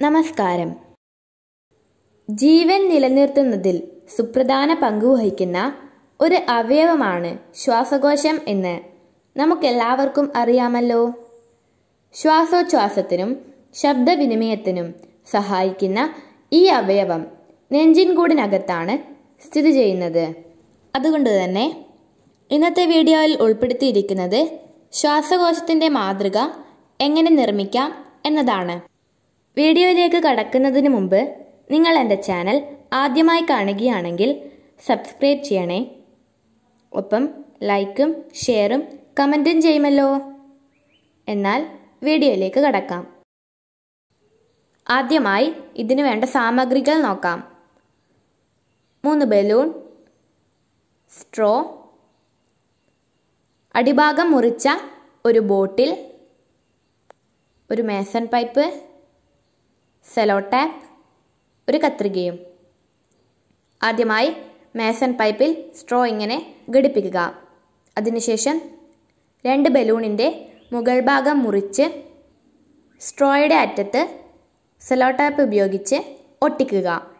നമസ്കാരം. ജീവൻ നിലനിർത്തുന്നതിൽ സുപ്രധാന പങ്കുവഹിക്കുന്ന ഒരു അവയവമാണ് ശ്വാസകോശം എന്ന് നമുക്കെല്ലാവർക്കും അറിയാമല്ലോ. ശ്വാസോച്ഛ്വാസത്തിനും ശബ്ദവിനിമയത്തിനും സഹായിക്കുന്ന ഈ അവയവം നെഞ്ചിൻകൂടിനകത്താണ് സ്ഥിതി ചെയ്യുന്നത്. അതുകൊണ്ട് തന്നെ ഇന്നത്തെ വീഡിയോയിൽ ഉൾപ്പെടുത്തിയിരിക്കുന്നത് ശ്വാസകോശത്തിന്റെ മാതൃക എങ്ങനെ നിർമ്മിക്കാം എന്നതാണ്. വീഡിയോയിലേക്ക് കടക്കുന്നതിന് മുമ്പ് നിങ്ങൾ എന്റെ ചാനൽ ആദ്യമായി കാണുകയാണെങ്കിൽ സബ്സ്ക്രൈബ് ചെയ്യണേ. ഒപ്പം ലൈക്കും ഷെയറും കമന്റും ചെയ്യുമല്ലോ. എന്നാൽ വീഡിയോയിലേക്ക് കടക്കാം. ആദ്യമായി ഇതിനു വേണ്ട സാമഗ്രികൾ നോക്കാം. മൂന്ന് ബലൂൺ സ്ട്രോ അടിഭാഗം മുറിച്ച ഒരു ബോട്ടിൽ ഒരു മേസൺ പൈപ്പ് സെലോ ടാപ്പ് ഒരു കത്രികയും. ആദ്യമായി മേസൺ പൈപ്പിൽ സ്ട്രോ ഇങ്ങനെ ഘടിപ്പിക്കുക. അതിനുശേഷം രണ്ട് ബലൂണിന്റെ മുകൾ ഭാഗം മുറിച്ച് സ്ട്രോയുടെ അറ്റത്ത് സെലോ ടാപ്പ് ഉപയോഗിച്ച് ഒട്ടിക്കുക.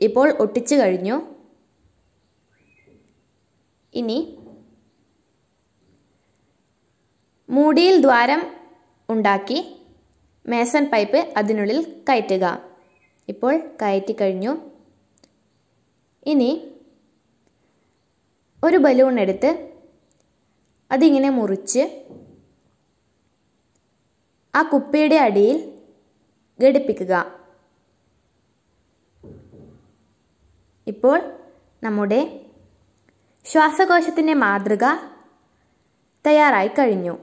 ഇപ്പോൾ ഒട്ടിച്ചു കഴിഞ്ഞു. ഇനി മൂടിയിൽ ദ്വാരം ഉണ്ടാക്കി മേസൺ പൈപ്പ് അതിനുള്ളിൽ കയറ്റുക. ഇപ്പോൾ കയറ്റി കഴിഞ്ഞു. ഇനി ഒരു ബലൂൺ എടുത്ത് അതിങ്ങനെ മുറിച്ച് ആ കുപ്പിയുടെ അടിയിൽ ഘടിപ്പിക്കുക. ഇപ്പോൾ നമ്മുടെ ശ്വാസകോശത്തിന്റെ മാതൃക തയ്യാറായി കഴിഞ്ഞു.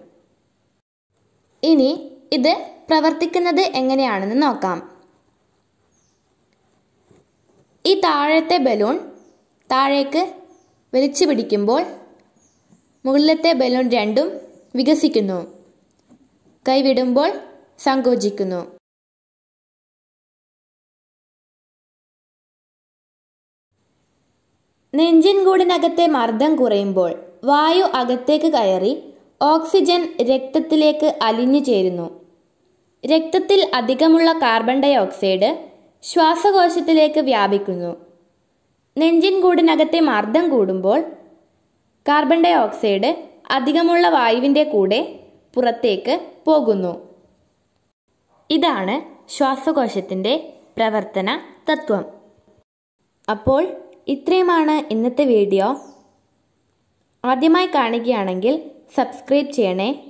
ഇനി ഇത് പ്രവർത്തിക്കുന്നത് എങ്ങനെയാണെന്ന് നോക്കാം. ഈ താഴത്തെ ബലൂൺ താഴേക്ക് വലിച്ചു പിടിക്കുമ്പോൾ മുകളിലത്തെ ബലൂൺ രണ്ടും വികസിക്കുന്നു. കൈവിടുമ്പോൾ സങ്കോചിക്കുന്നു. നെഞ്ചിൻകൂടിനകത്തെ മർദ്ദം കുറയുമ്പോൾ വായു അകത്തേക്ക് കയറി ഓക്സിജൻ രക്തത്തിലേക്ക് അലിഞ്ഞു ചേരുന്നു. രക്തത്തിൽ അധികമുള്ള കാർബൺ ഡൈ ഓക്സൈഡ് ശ്വാസകോശത്തിലേക്ക് വ്യാപിക്കുന്നു. നെഞ്ചിൻ കൂടിനകത്തെ മർദ്ദം കൂടുമ്പോൾ കാർബൺ ഡൈ ഓക്സൈഡ് അധികമുള്ള വായുവിന്റെ കൂടെ പുറത്തേക്ക് പോകുന്നു. ഇതാണ് ശ്വാസകോശത്തിന്റെ പ്രവർത്തന തത്വം. അപ്പോൾ ഇത്രയുമാണ് ഇന്നത്തെ വീഡിയോ. ആദ്യമായി കാണുകയാണെങ്കിൽ സബ്സ്ക്രൈബ് ചെയ്യണേ.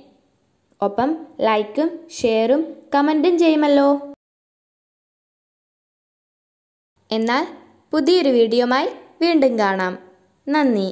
ഒപ്പം ലൈക്കും ഷെയറും കമന്റും ചെയ്യുമല്ലോ. എന്നാൽ പുതിയൊരു വീഡിയോമായി വീണ്ടും കാണാം. നന്ദി.